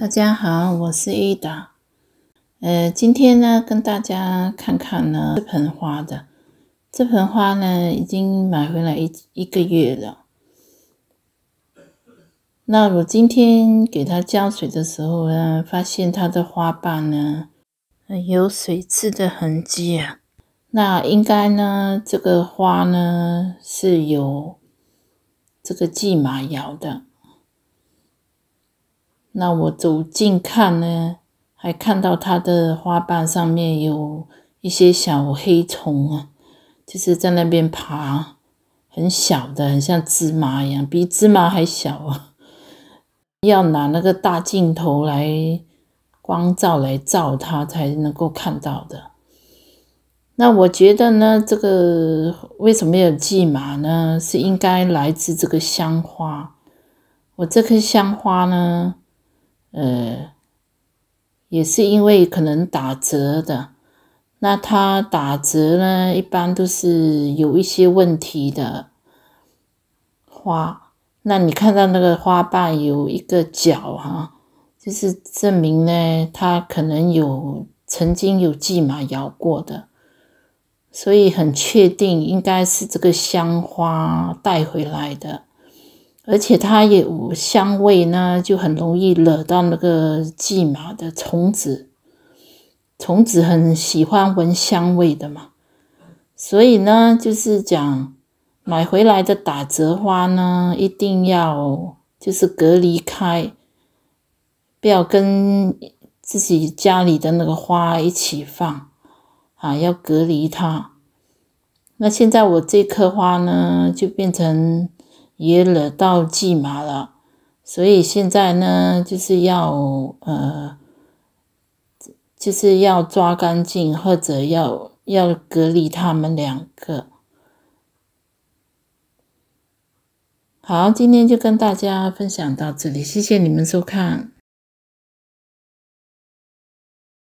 大家好，我是伊达。呃，今天呢，跟大家看看呢这盆花的。这盆花呢，已经买回来一一个月了。那我今天给它浇水的时候呢，发现它的花瓣呢有水渍的痕迹啊。那应该呢，这个花呢是有这个蓟马摇的。那我走近看呢，还看到它的花瓣上面有一些小黑虫啊，就是在那边爬，很小的，很像芝麻一样，比芝麻还小啊。要拿那个大镜头来光照来照它，才能够看到的。那我觉得呢，这个为什么有蓟马呢？是应该来自这个香花。我这颗香花呢？呃，也是因为可能打折的，那它打折呢，一般都是有一些问题的花。那你看到那个花瓣有一个角哈，就是证明呢，它可能有曾经有蓟马咬过的，所以很确定应该是这个香花带回来的。而且它有香味呢，就很容易惹到那个蓟马的虫子。虫子很喜欢闻香味的嘛，所以呢，就是讲买回来的打折花呢，一定要就是隔离开，不要跟自己家里的那个花一起放啊，要隔离它。那现在我这棵花呢，就变成。也惹到蓟马了，所以现在呢，就是要呃，就是要抓干净，或者要要隔离他们两个。好，今天就跟大家分享到这里，谢谢你们收看。